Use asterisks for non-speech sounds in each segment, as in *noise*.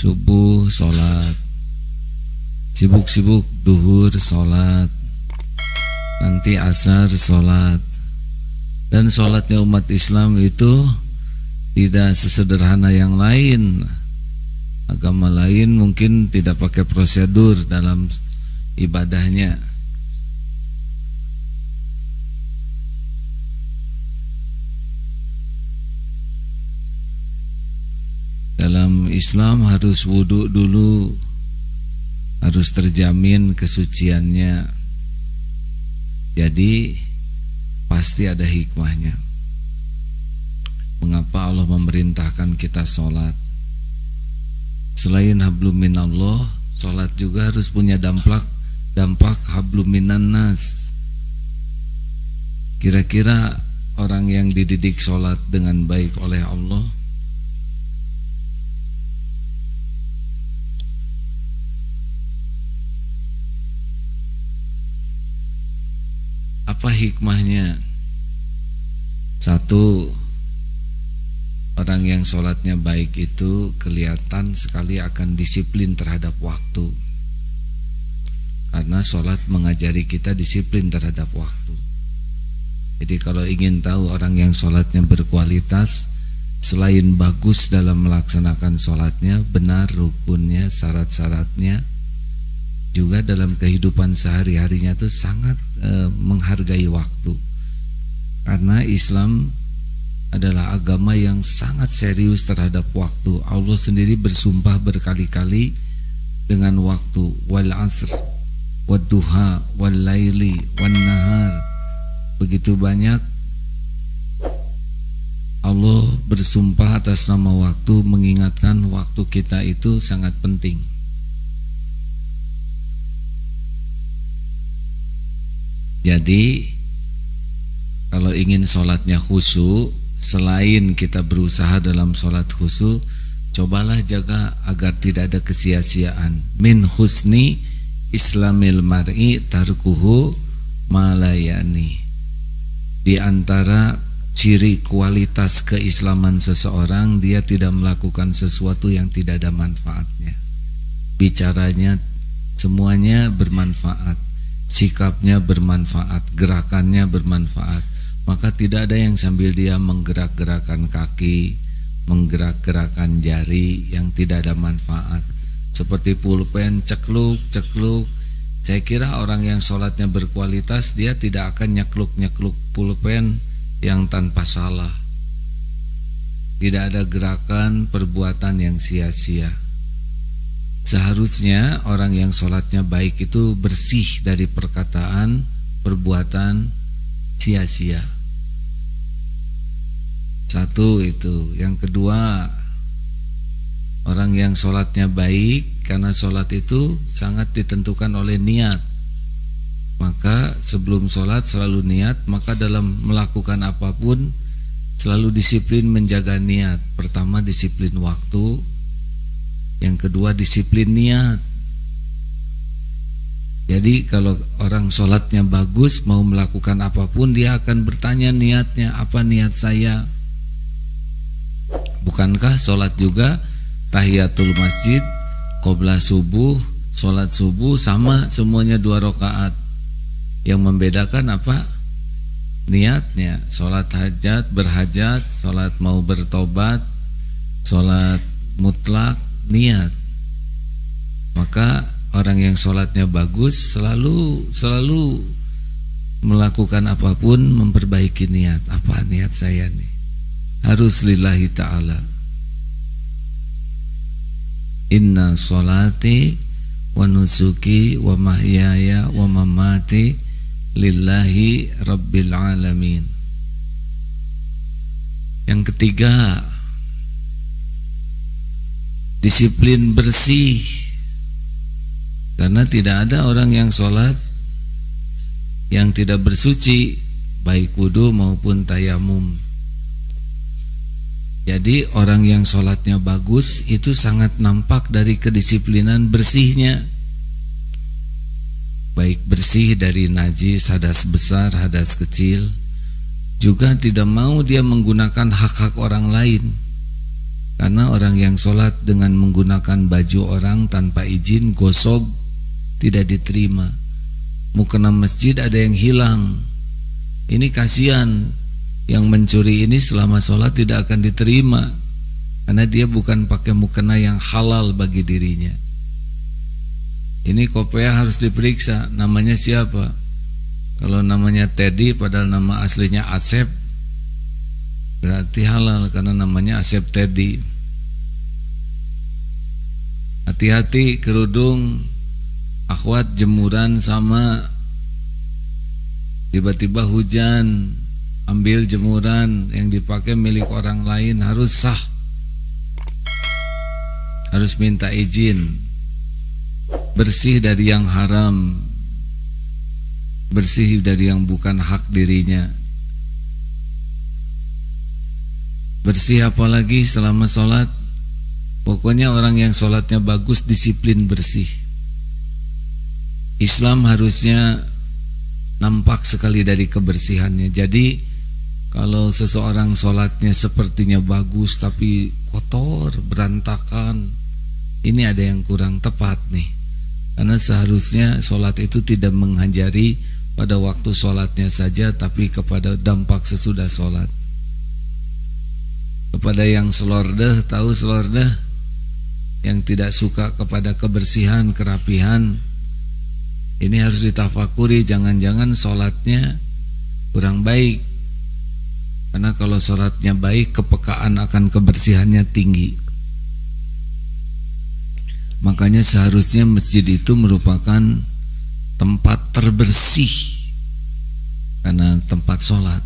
subuh sholat, sibuk-sibuk duhur sholat, nanti asar sholat, dan sholatnya umat Islam itu tidak sesederhana yang lain. Agama lain mungkin tidak pakai prosedur dalam ibadahnya. Dalam Islam harus wudhu dulu Harus terjamin kesuciannya. Jadi Pasti ada hikmahnya. Mengapa Allah memerintahkan kita sholat? Selain hablum minallah Sholat juga harus punya dampak Dampak hablum minan nas. Kira-kira orang yang dididik sholat dengan baik oleh Allah Apa hikmahnya? Satu Orang yang sholatnya baik itu kelihatan sekali akan disiplin terhadap waktu Karena sholat mengajari kita disiplin terhadap waktu Jadi kalau ingin tahu orang yang sholatnya berkualitas Selain bagus dalam melaksanakan sholatnya Benar rukunnya, syarat-syaratnya juga dalam kehidupan sehari-harinya itu sangat e, menghargai waktu. Karena Islam adalah agama yang sangat serius terhadap waktu. Allah sendiri bersumpah berkali-kali dengan waktu wal asr wad duha wal laili wan nahar. Begitu banyak Allah bersumpah atas nama waktu mengingatkan waktu kita itu sangat penting Jadi kalau ingin sholatnya khusyuk, selain kita berusaha dalam sholat khusyuk, cobalah jaga agar tidak ada kesia-siaan. Min husni islamil mar'i tarkuhu malayani. Di antara ciri kualitas keislaman seseorang, dia tidak melakukan sesuatu yang tidak ada manfaatnya. Bicaranya semuanya bermanfaat sikapnya bermanfaat, gerakannya bermanfaat, maka tidak ada yang sambil dia menggerak-gerakan kaki, menggerak-gerakan jari yang tidak ada manfaat. Seperti pulpen, cekluk, cekluk. Saya kira orang yang sholatnya berkualitas, dia tidak akan nyekluk-nyekluk pulpen yang tanpa salah. Tidak ada gerakan perbuatan yang sia-sia. Seharusnya orang yang sholatnya baik itu bersih dari perkataan, perbuatan sia-sia. Satu itu. Yang kedua, orang yang sholatnya baik karena sholat itu sangat ditentukan oleh niat. Maka sebelum sholat selalu niat, maka dalam melakukan apa pun selalu disiplin menjaga niat. Pertama disiplin waktu, yang kedua disiplin niat. Jadi kalau orang sholatnya bagus mau melakukan apa pun dia akan bertanya niatnya apa niat saya. Bukankah sholat juga tahiyatul masjid, qobla subuh, sholat subuh sama semuanya dua rakaat. Yang membedakan apa? Niatnya. Sholat hajat, berhajat, sholat mau bertobat, sholat mutlak, niat. Maka orang yang sholatnya bagus selalu selalu melakukan apa pun memperbaiki niat. Apa niat saya nih? Harus lillahi ta'ala. Inna sholati wa nusuki wa mahyaya wa mamati lillahi rabbil alamin. Yang ketiga disiplin bersih Karena tidak ada orang yang sholat yang tidak bersuci baik wudhu maupun tayamum. Jadi orang yang sholatnya bagus itu sangat nampak dari kedisiplinan bersihnya. Baik bersih dari najis, hadas besar, hadas kecil. Juga tidak mau dia menggunakan hak-hak orang lain. Karena orang yang sholat dengan menggunakan baju orang tanpa izin, gosok, tidak diterima. Mukena masjid ada yang hilang. Ini kasihan yang mencuri ini selama sholat tidak akan diterima karena dia bukan pakai mukena yang halal bagi dirinya. Ini kopea harus diperiksa namanya siapa. Kalau namanya Teddy padahal nama aslinya Asep berarti halal karena namanya Asep Teddy. Hati-hati kerudung akhwat jemuran sama tiba-tiba hujan ambil jemuran yang dipakai milik orang lain harus sah. Harus minta izin. Bersih dari yang haram bersih dari yang bukan hak dirinya bersih apalagi selama sholat pokoknya orang yang sholatnya bagus disiplin bersih Islam harusnya nampak sekali dari kebersihannya. Jadi kalau seseorang sholatnya sepertinya bagus tapi kotor, berantakan, ini ada yang kurang tepat nih. Karena seharusnya sholat itu tidak menghajari pada waktu sholatnya saja tapi kepada dampak sesudah sholat. Kepada yang selordeh, tahu selordeh? Yang tidak suka kepada kebersihan, kerapihan, ini harus ditafakuri jangan-jangan sholatnya kurang baik. Karena kalau sholatnya baik kepekaan akan kebersihannya tinggi. Makanya seharusnya masjid itu merupakan tempat terbersih karena tempat sholat,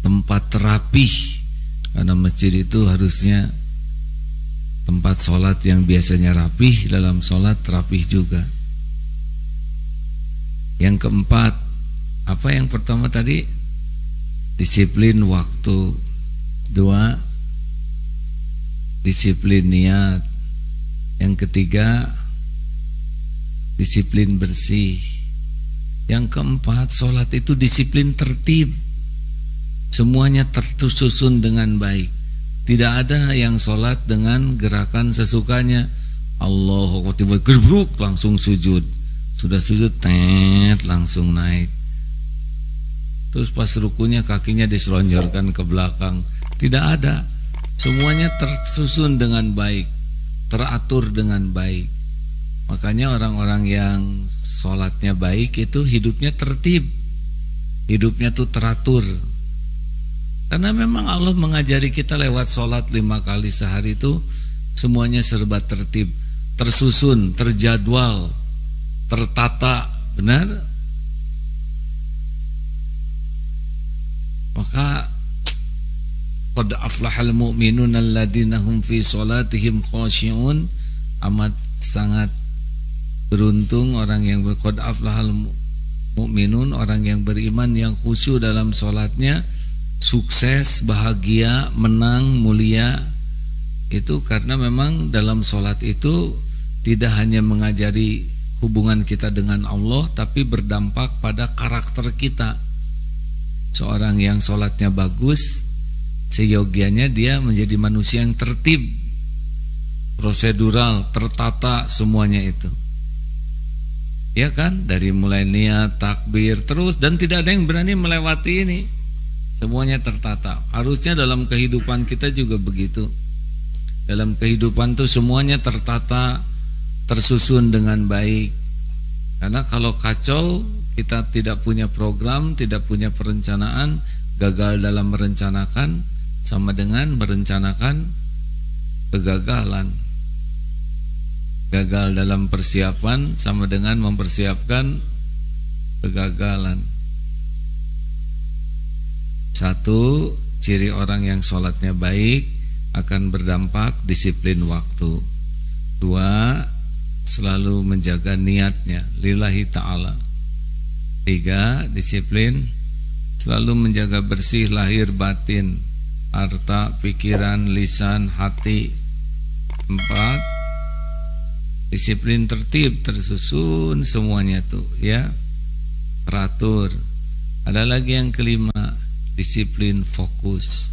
tempat terapih karena masjid itu harusnya tempat sholat yang biasanya rapih dalam sholat terapih juga. Yang keempat, apa yang pertama tadi? Disiplin waktu. Dua, disiplin niat. Yang ketiga, disiplin bersih. Yang keempat, sholat itu disiplin tertib. Semuanya tersusun dengan baik. Tidak ada yang sholat dengan gerakan sesukanya. Allah tiba-tiba langsung sujud. Sudah sujud tet langsung naik. Terus pas rukunya kakinya diselonjorkan ke belakang. Tidak ada. Semuanya tersusun dengan baik. Teratur dengan baik. Makanya orang-orang yang sholatnya baik itu hidupnya tertib. Hidupnya tuh teratur karena memang Allah mengajari kita lewat sholat lima kali sehari itu semuanya serba tertib tersusun terjadwal tertata benar? Maka qad aflahal mu'minun alladzina hum fi salatihim khashi'un. Amat sangat beruntung orang yang berqad aflahal mu'minun orang yang beriman yang khusyuk dalam salatnya sukses bahagia menang mulia itu karena memang dalam salat itu tidak hanya mengajari hubungan kita dengan Allah tapi berdampak pada karakter kita. Seorang yang sholatnya bagus seyogianya dia menjadi manusia yang tertib prosedural tertata semuanya itu. Ya kan? Dari mulai niat takbir terus dan tidak ada yang berani melewati ini semuanya tertata harusnya dalam kehidupan kita juga begitu dalam kehidupan tuh semuanya tertata tersusun dengan baik. Karena kalau kacau, kita tidak punya program, tidak punya perencanaan, gagal dalam merencanakan sama dengan merencanakan kegagalan. Gagal dalam persiapan sama dengan mempersiapkan kegagalan. Satu, ciri orang yang sholatnya baik akan berdampak disiplin waktu. Dua, selalu menjaga niatnya lillahi ta'ala. Tiga disiplin selalu menjaga bersih lahir batin harta pikiran lisan hati. Empat disiplin tertib tersusun semuanya tuh ya. Teratur. Ada lagi yang kelima disiplin fokus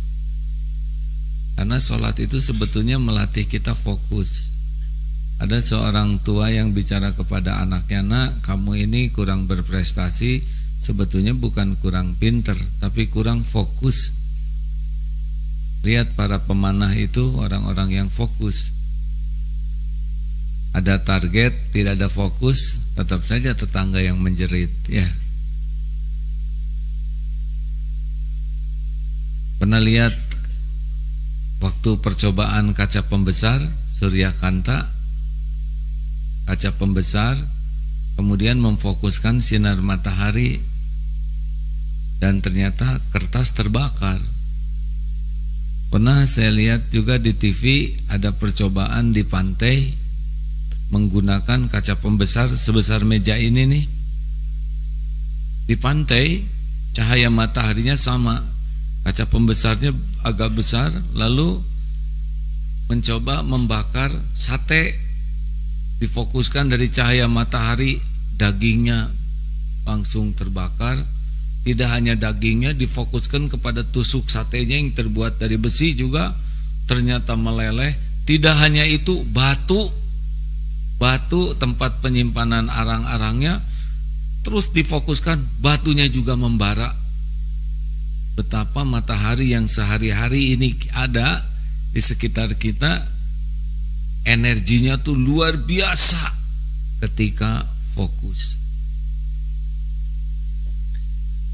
karena sholat itu sebetulnya melatih kita fokus ada seorang tua yang bicara kepada anaknya, nak kamu ini kurang berprestasi, sebetulnya bukan kurang pinter, tapi kurang fokus. Lihat para pemanah itu orang-orang yang fokus. Ada target, tidak ada fokus, tetap saja tetangga yang menjerit, ya. Pernah lihat waktu percobaan kaca pembesar Surya Kanta kaca pembesar kemudian memfokuskan sinar matahari dan ternyata kertas terbakar. Pernah saya lihat juga di TV ada percobaan di pantai menggunakan kaca pembesar sebesar meja ini nih. Di pantai cahaya mataharinya sama kaca pembesarnya agak besar lalu mencoba membakar sate. Difokuskan dari cahaya matahari dagingnya langsung terbakar. Tidak hanya dagingnya difokuskan kepada tusuk satenya yang terbuat dari besi juga. Ternyata meleleh. Tidak hanya itu batu. Batu tempat penyimpanan arang-arangnya. Terus difokuskan batunya juga membara betapa matahari yang sehari-hari ini ada di sekitar kita energinya tuh luar biasa ketika fokus.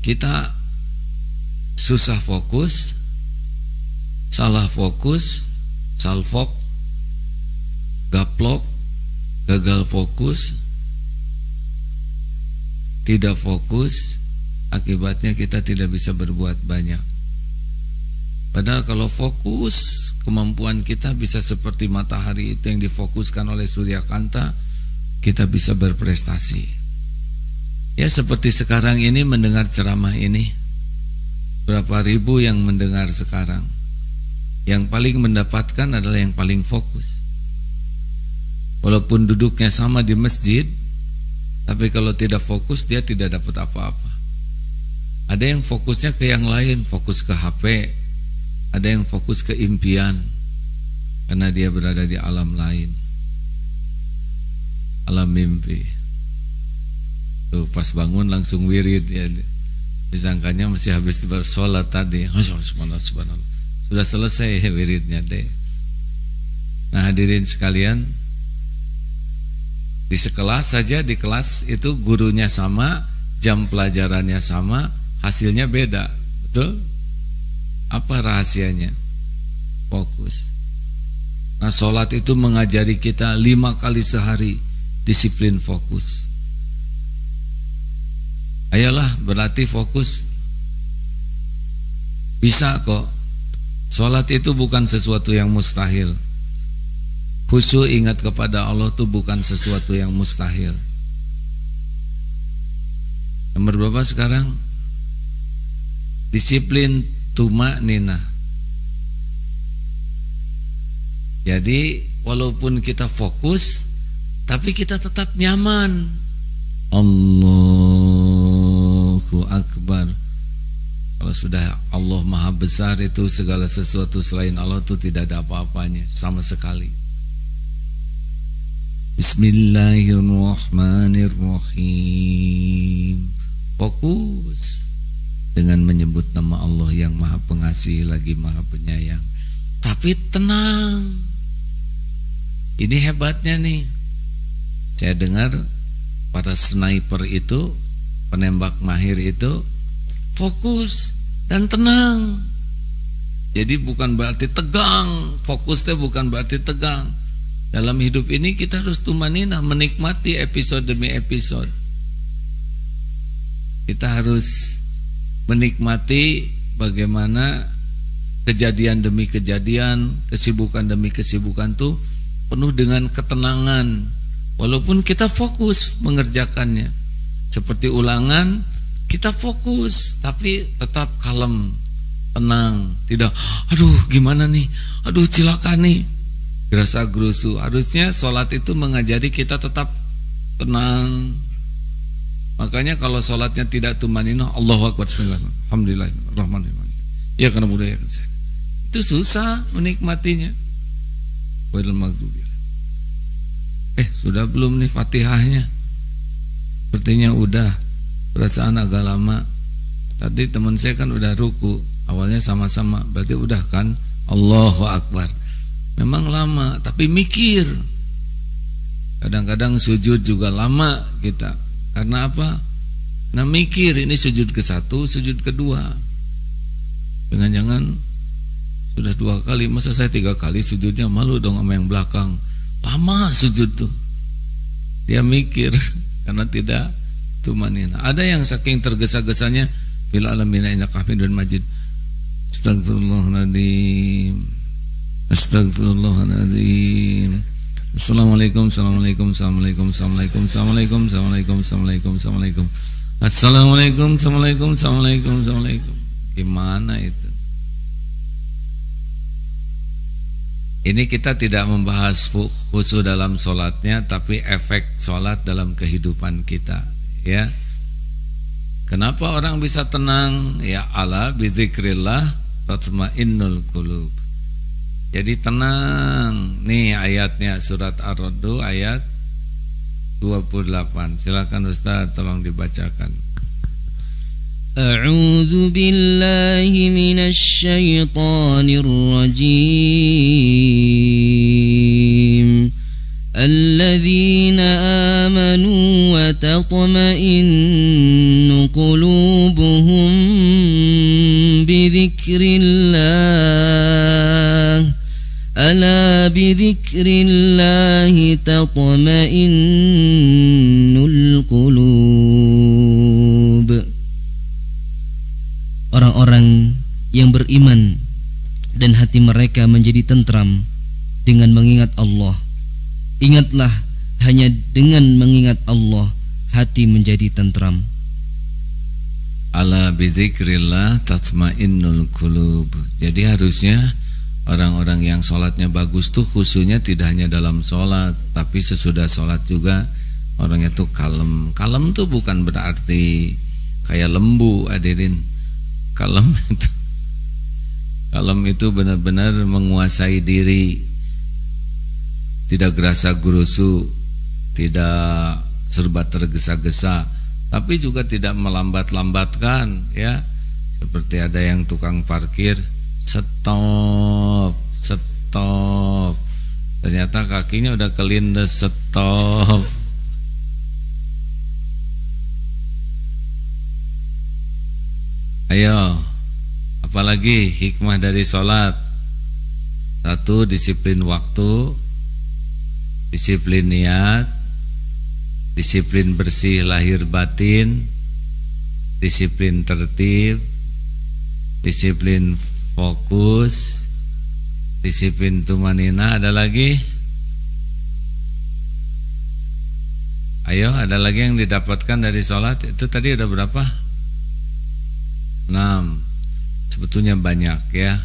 Kita susah fokus, salah fokus, salfok, gaplok, gagal fokus, tidak fokus, akibatnya kita tidak bisa berbuat banyak. Padahal kalau fokus kemampuan kita bisa seperti matahari itu yang difokuskan oleh Surya Kanta, kita bisa berprestasi. Ya seperti sekarang ini mendengar ceramah ini, berapa ribu yang mendengar sekarang. Yang paling mendapatkan adalah yang paling fokus. Walaupun duduknya sama di masjid, tapi kalau tidak fokus dia tidak dapat apa-apa. Ada yang fokusnya ke yang lain, fokus ke HP, ada yang fokus ke impian karena dia berada di alam lain. Alam mimpi. Tuh pas bangun langsung wirid ya. Disangkanya masih habis sholat tadi. *laughs* Subhanallah, subhanallah. Sudah selesai wiridnya deh. Nah hadirin sekalian, di sekelas saja di kelas itu gurunya sama, jam pelajarannya sama, hasilnya beda, betul? Apa rahasianya? Fokus. Nah sholat itu mengajari kita lima kali sehari disiplin fokus. Ayolah berlatih fokus. Bisa kok. Sholat itu bukan sesuatu yang mustahil. Khusyuk ingat kepada Allah itu bukan sesuatu yang mustahil. Nomor berapa sekarang? Disiplin tuma nina. Jadi walaupun kita fokus tapi kita tetap nyaman. Allahu akbar. Kalau sudah Allah Maha Besar itu segala sesuatu selain Allah itu tidak ada apa-apanya sama sekali. Bismillahirrahmanirrahim. Fokus dengan menyebut nama Allah yang maha pengasih lagi maha penyayang. Tapi tenang. Ini hebatnya nih. Saya dengar para sniper itu penembak mahir itu fokus dan tenang. Jadi bukan berarti tegang. Fokusnya bukan berarti tegang. Dalam hidup ini kita harus tumanina menikmati episode demi episode. Kita harus menikmati bagaimana kejadian demi kejadian, kesibukan demi kesibukan tuh penuh dengan ketenangan, walaupun kita fokus mengerjakannya. Seperti ulangan kita fokus tapi tetap kalem tenang. Tidak aduh gimana nih? Aduh cilaka nih. Gerasa gerusu. Harusnya sholat itu mengajari kita tetap tenang makanya kalau sholatnya tidak tumanino Allahu Akbar Alhamdulillah Rahman ya karena mudah ya itu susah menikmatinya. Eh sudah belum nih fatihahnya? Sepertinya udah. Perasaan agak lama. Tadi teman saya kan udah ruku. Awalnya sama-sama, berarti udah kan? Allahu Akbar. Memang lama, tapi mikir. Kadang-kadang sujud juga lama kita. Karena apa? Nah mikir ini sujud ke satu, sujud kedua. Jangan-jangan sudah dua kali, masa saya tiga kali sujudnya malu dong sama yang belakang. Lama sujud tuh. Dia mikir *laughs* karena tidak tumanina. Ada yang saking tergesa-gesanya fil alamin innaka hamidun majid Astagfirullahaladzim Astagfirullahaladzim Assalamualaikum Assalamualaikum Assalamualaikum Assalamualaikum Assalamualaikum Assalamualaikum Assalamualaikum Assalamualaikum Assalamualaikum Assalamualaikum Assalamualaikum Assalamualaikum Gimana itu Ini kita tidak membahas khusus dalam sholatnya Tapi efek sholat dalam kehidupan kita Ya Kenapa orang bisa tenang? Ya Allah bizikrillah tatmainnul qulub. Jadi tenang. Nih ayatnya surat Ar-Ra'd ayat 28. Silakan Ustaz tolong dibacakan. A'udzu billahi minasy syaithanir rajim. الذين آمنوا وتطمئن قلوبهم بذكر الله ألا بذكر الله تطمئن القلوب Orang-orang yang beriman dan hati mereka menjadi tentram dengan mengingat Allah Ingatlah hanya dengan mengingat Allah hati menjadi tentram. Ala bizikrillah tatmainnul qulub. Jadi harusnya orang-orang yang sholatnya bagus tuh khususnya tidak hanya dalam sholat, tapi sesudah sholat juga orangnya tuh kalem. Kalem tuh bukan berarti kayak lembu, hadirin. Kalem *laughs* itu kalem itu benar-benar menguasai diri tidak gerasa gerusu, tidak serba tergesa-gesa, tapi juga tidak melambat-lambatkan ya. Seperti ada yang tukang parkir stop, stop. Ternyata kakinya udah kelindes stop. Ayo, apalagi hikmah dari sholat. Satu, disiplin waktu. Disiplin niat, disiplin bersih lahir batin, disiplin tertib, disiplin fokus, disiplin tumanina, ada lagi? Ayo, ada lagi yang didapatkan dari sholat? Itu tadi ada berapa? 6 Sebetulnya banyak ya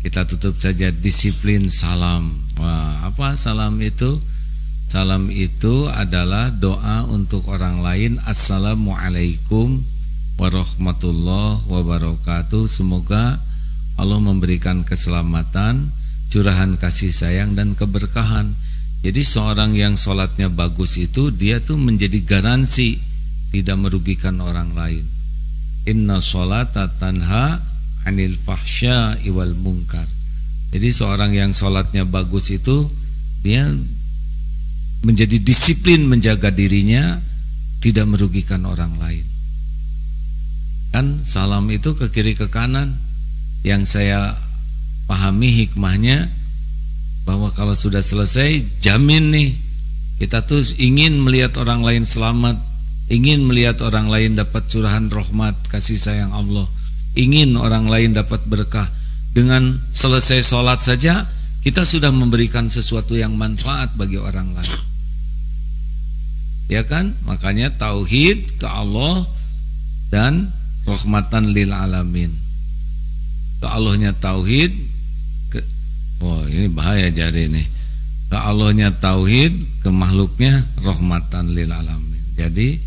Kita tutup saja disiplin salam Wah, apa salam itu? Salam itu adalah doa untuk orang lain Assalamualaikum warahmatullahi wabarakatuh Semoga Allah memberikan keselamatan Curahan kasih sayang dan keberkahan. Jadi seorang yang sholatnya bagus itu Dia tuh menjadi garansi Tidak merugikan orang lain. Inna sholata tanha anil fahsya iwal mungkar Jadi seorang yang sholatnya bagus itu Dia menjadi disiplin menjaga dirinya tidak merugikan orang lain. Kan salam itu ke kiri ke kanan yang saya pahami hikmahnya bahwa kalau sudah selesai jamin nih kita tuh ingin melihat orang lain selamat, ingin melihat orang lain dapat curahan rahmat kasih sayang Allah, ingin orang lain dapat berkah. Dengan selesai sholat saja kita sudah memberikan sesuatu yang manfaat bagi orang lain. Ya kan? Makanya tauhid ke Allah dan rahmatan lil alamin. Ke Allahnya tauhid ke Oh, ini bahaya jari ini. Ke Allahnya tauhid, ke makhluknya rahmatan lil alamin. Jadi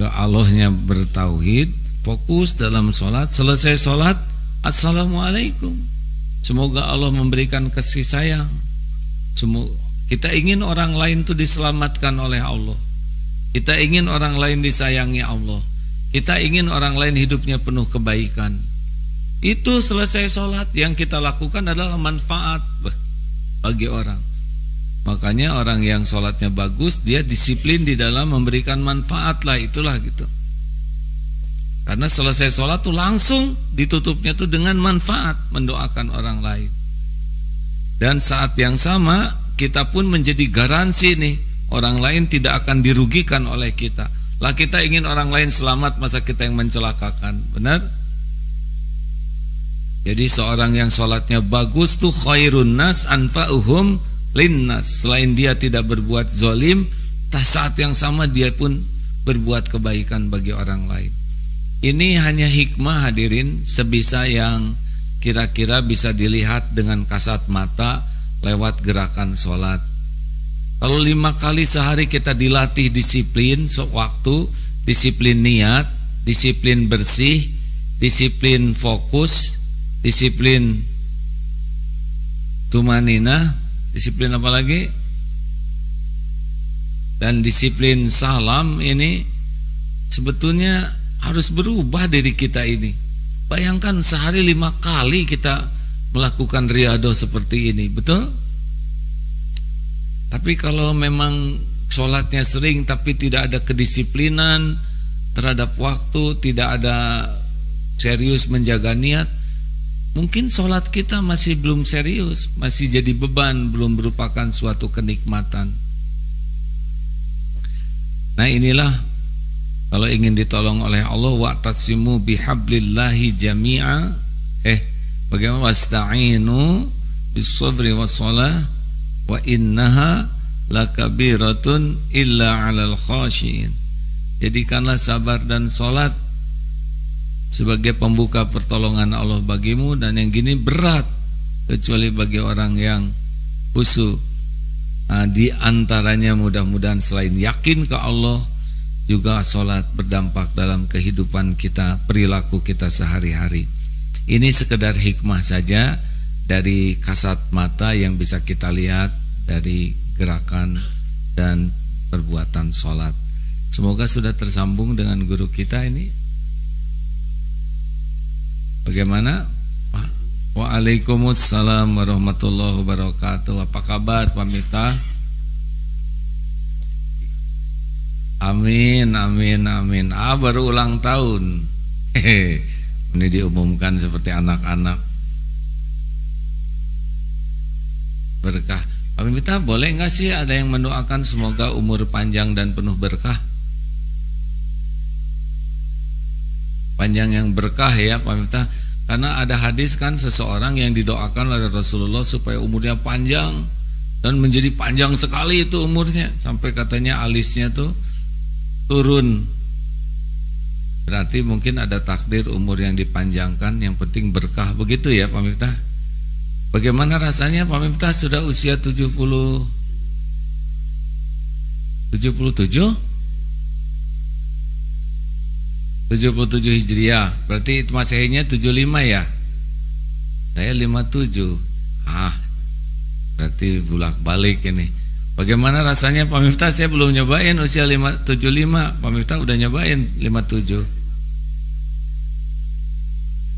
ke Allahnya bertauhid, fokus dalam sholat, selesai sholat, assalamualaikum. Semoga Allah memberikan kasih sayang. Semoga kita ingin orang lain itu diselamatkan oleh Allah. Kita ingin orang lain disayangi Allah. Kita ingin orang lain hidupnya penuh kebaikan. Itu selesai sholat yang kita lakukan adalah manfaat bagi orang. Makanya orang yang sholatnya bagus Dia disiplin di dalam memberikan manfaat lah Itulah gitu Karena selesai sholat tuh langsung Ditutupnya tuh dengan manfaat Mendoakan orang lain Dan saat yang sama Kita pun menjadi garansi nih Orang lain tidak akan dirugikan oleh kita. Lah kita ingin orang lain selamat Masa kita yang mencelakakan Benar? Jadi seorang yang sholatnya bagus tuh khairun nas anfa'uhum linnas selain dia tidak berbuat zolim saat yang sama dia pun berbuat kebaikan bagi orang lain. Ini hanya hikmah hadirin sebisa yang kira-kira bisa dilihat dengan kasat mata lewat gerakan sholat kalau lima kali sehari kita dilatih disiplin sewaktu disiplin niat disiplin bersih disiplin fokus disiplin tumanina Disiplin apa lagi? Dan disiplin salam ini sebetulnya harus berubah diri kita ini. Bayangkan sehari lima kali kita melakukan riado seperti ini, betul? Tapi kalau memang sholatnya sering tapi tidak ada kedisiplinan terhadap waktu, tidak ada serius menjaga niat, Mungkin sholat kita masih belum serius Masih jadi beban Belum merupakan suatu kenikmatan. Nah inilah Kalau ingin ditolong oleh Allah Wa'tasimu bihablillahi jami'a. Eh Bagaimana? Wasta'inu Bisabri wassalah Wa innaha Lakabiratun illa alal khasyin Jadikanlah sabar dan sholat sebagai pembuka pertolongan Allah bagimu dan yang gini berat kecuali bagi orang yang khusyuk. Nah, di antaranya mudah-mudahan selain yakin ke Allah juga sholat berdampak dalam kehidupan kita, perilaku kita sehari-hari. Ini sekedar hikmah saja dari kasat mata yang bisa kita lihat dari gerakan dan perbuatan sholat. Semoga sudah tersambung dengan guru kita ini. Bagaimana? Waalaikumsalam warahmatullahi wabarakatuh. Apa kabar Pak Miftah? Amin, amin, amin. Ah, baru ulang tahun. Hehe. Ini diumumkan seperti anak-anak. Berkah. Pak Miftah, boleh nggak sih ada yang mendoakan semoga umur panjang dan penuh berkah? panjang yang berkah ya Pak Miftah. Karena ada hadis kan seseorang yang didoakan oleh Rasulullah supaya umurnya panjang. Dan menjadi panjang sekali itu umurnya. Sampai katanya alisnya tuh turun. Berarti mungkin ada takdir umur yang dipanjangkan yang penting berkah. Begitu ya Pak Miftah bagaimana rasanya Pak Miftah sudah usia 70 77 77 Hijriah. Berarti Masehinya 75 ya? Saya 57 Ah Berarti bulak balik ini. Bagaimana rasanya Pak Miftah? Saya belum nyobain usia 5, 75 Pak Miftah udah nyobain 57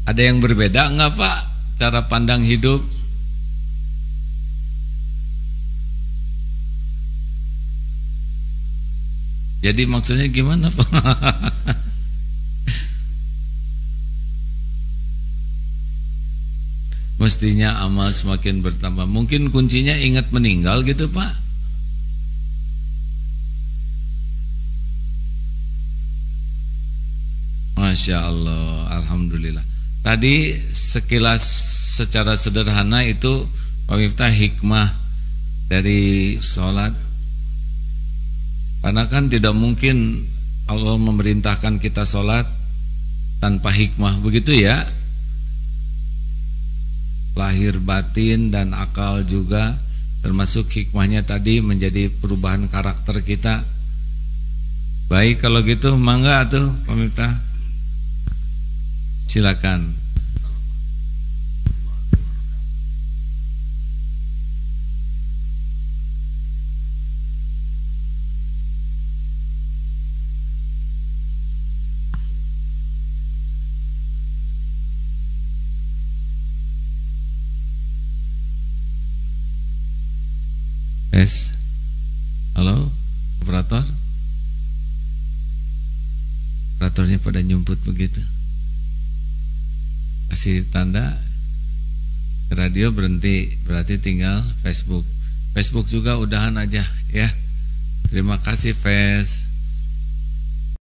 Ada yang berbeda enggak Pak? Cara pandang hidup Jadi maksudnya gimana Pak mestinya amal semakin bertambah. Mungkin kuncinya ingat meninggal gitu Pak. Masya Allah, Alhamdulillah. Tadi sekilas secara sederhana itu Pak Miftah hikmah dari sholat karena kan tidak mungkin Allah memerintahkan kita sholat tanpa hikmah. Begitu ya? Lahir batin dan akal juga termasuk hikmahnya tadi menjadi perubahan karakter kita. Baik kalau gitu mangga tuh pemerintah silakan Tes. Halo, operator? Operatornya pada nyumput begitu. Kasih tanda radio berhenti, berarti tinggal Facebook. Facebook juga udahan aja ya. Terima kasih Face.